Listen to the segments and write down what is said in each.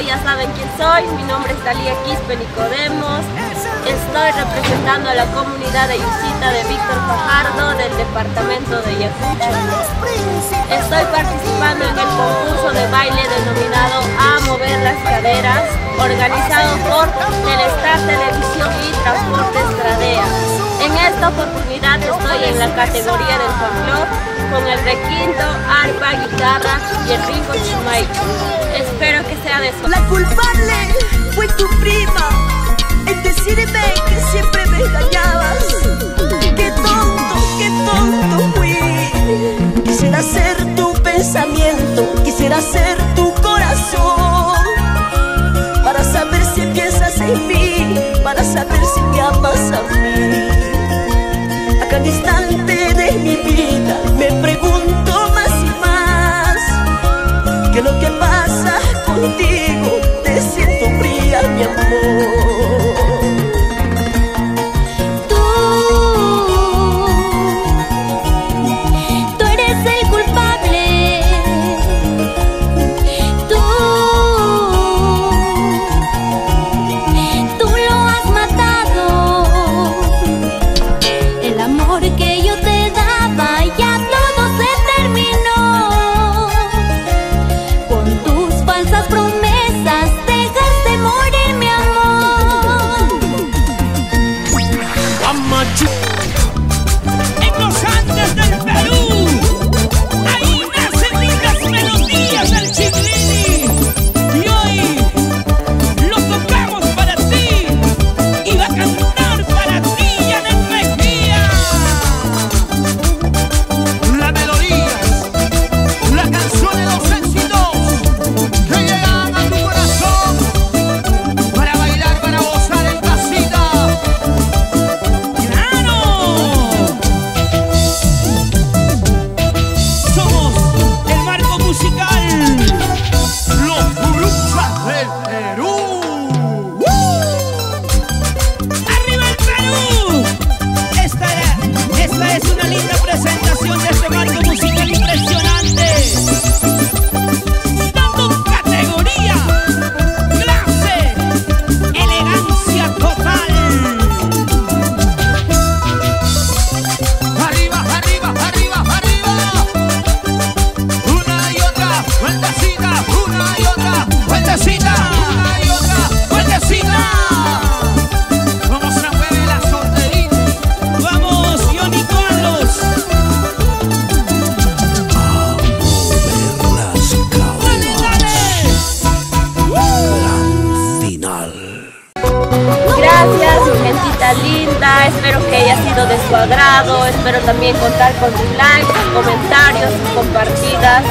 Ya saben quién soy. Mi nombre es Talía Quispe Nicodemos. Estoy representando a la comunidad de Yusita de Víctor Fajardo del departamento de Ayacucho. Estoy participando en el concurso de baile denominado A Mover las Caderas, organizado por Telestar Televisión y Transportes Tradea. En esta oportunidad estoy en la categoría del folclore con el requinto, arpa, guitarra y el ringo chumaico. La culpable fue tu prima en decirme que siempre me engañabas. Qué tonto, qué tonto fui. Quisiera ser tu pensamiento, quisiera ser tu corazón. Para saber si piensas en mí, para saber si gentita linda. Espero que haya sido de su agrado. Espero también contar con sus likes, sus comentarios, sus compartidas.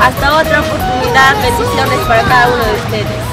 Hasta otra oportunidad. Bendiciones para cada uno de ustedes.